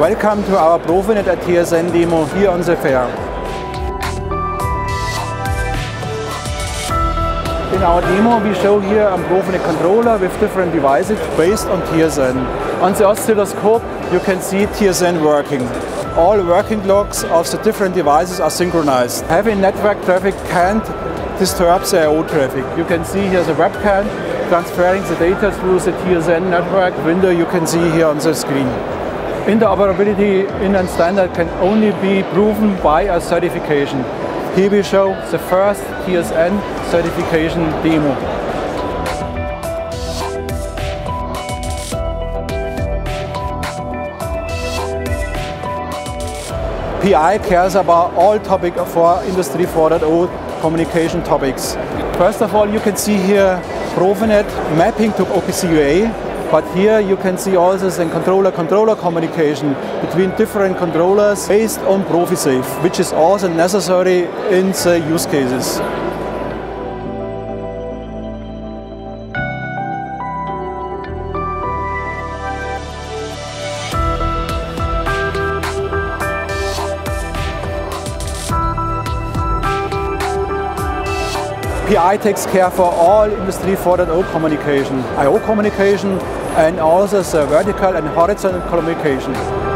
Welcome to our Profinet at TSN demo here on the fair. In our demo we show here a Profinet controller with different devices based on TSN. On the oscilloscope you can see TSN working. All working logs of the different devices are synchronized. Having network traffic can't disturb the I.O. traffic. You can see here the webcam transferring the data through the TSN network window you can see here on the screen. Interoperability in a standard can only be proven by a certification. Here we show the first TSN certification demo. PI cares about all topics for Industry 4.0 communication topics. First of all, you can see here Profinet mapping to OPC UA but here you can see also the controller-controller communication between different controllers based on ProfiSafe, which is also necessary in the use cases. PI takes care for all Industry 4.0 communication, I.O. communication, and also the vertical and horizontal communication.